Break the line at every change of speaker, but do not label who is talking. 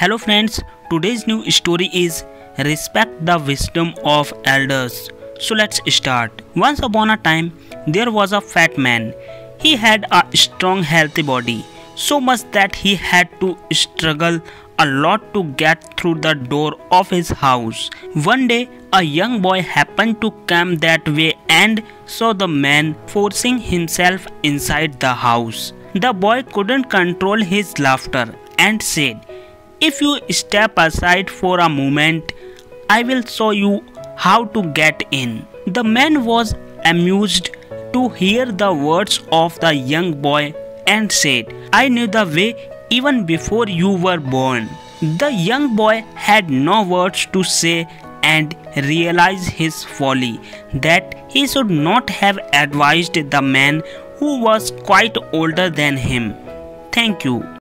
Hello friends, today's new story is Respect the Wisdom of Elders. So let's start. Once upon a time, there was a fat man. He had a strong healthy body, so much that he had to struggle a lot to get through the door of his house. One day, a young boy happened to come that way and saw the man forcing himself inside the house. The boy couldn't control his laughter and said, if you step aside for a moment, I will show you how to get in. The man was amused to hear the words of the young boy and said, I knew the way even before you were born. The young boy had no words to say and realized his folly that he should not have advised the man who was quite older than him. Thank you.